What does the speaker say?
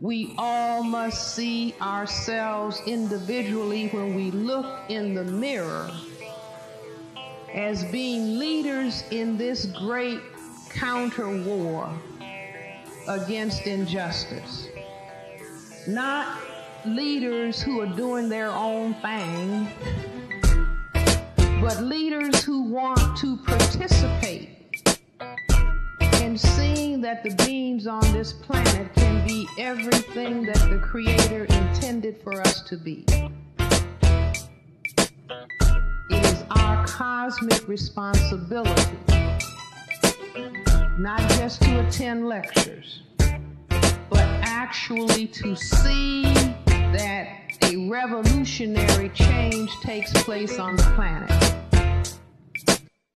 We all must see ourselves individually when we look in the mirror as being leaders in this great counter war against injustice. Not leaders who are doing their own thing, but leaders who want to participate that the beings on this planet can be everything that the Creator intended for us to be. It is our cosmic responsibility not just to attend lectures, but actually to see that a revolutionary change takes place on the planet.